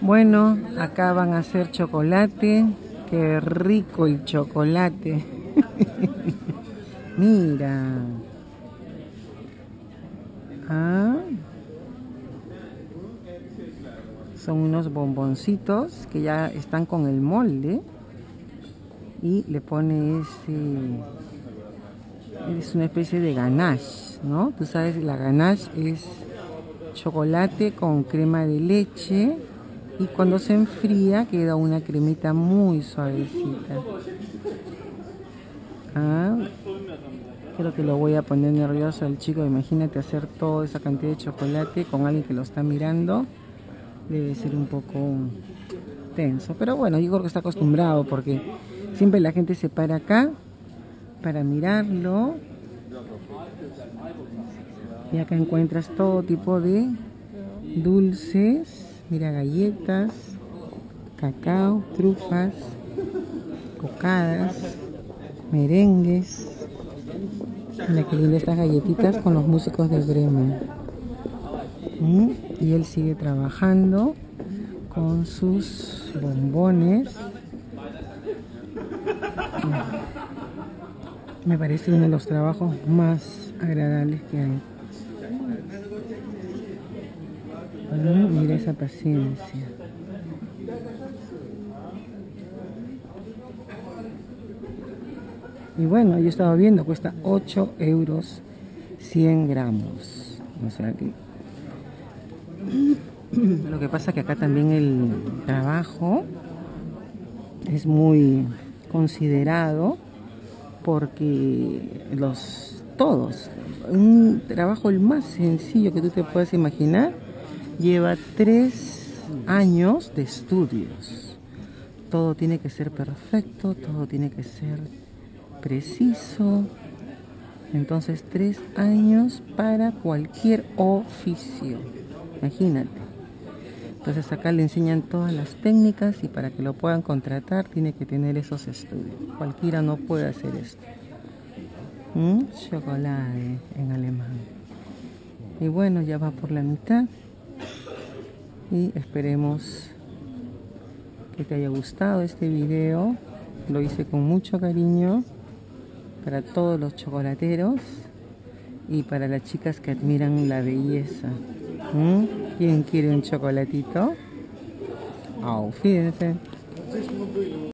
Bueno, acá van a hacer chocolate. Qué rico el chocolate. Mira. Ah. Son unos bomboncitos que ya están con el molde. Y le pone ese... Es una especie de ganache, ¿no? Tú sabes, la ganache es chocolate con crema de leche y cuando se enfría queda una cremita muy suavecita. Ah, creo que lo voy a poner nervioso al chico. Imagínate hacer toda esa cantidad de chocolate con alguien que lo está mirando. Debe ser un poco tenso. Pero bueno, yo creo que está acostumbrado porque siempre la gente se para acá para mirarlo. Y acá encuentras todo tipo de dulces Mira, galletas, cacao, trufas, cocadas, merengues. Mira qué linda estas galletitas con los músicos de Bremen. ¿Mm? Y él sigue trabajando con sus bombones. Me parece uno de los trabajos más agradables que hay. Mira esa paciencia. Y bueno, yo estaba viendo, cuesta 8 euros 100 gramos. O sea que... Lo que pasa que acá también el trabajo es muy considerado porque los todos, un trabajo el más sencillo que tú te puedas imaginar, lleva tres años de estudios. Todo tiene que ser perfecto, todo tiene que ser preciso. Entonces, tres años para cualquier oficio. Imagínate. Entonces acá le enseñan todas las técnicas y para que lo puedan contratar tiene que tener esos estudios. Cualquiera no puede hacer esto. ¿Mm? Chocolate en alemán. Y bueno, ya va por la mitad y esperemos que te haya gustado este video lo hice con mucho cariño para todos los chocolateros y para las chicas que admiran la belleza ¿Mm? ¿quién quiere un chocolatito?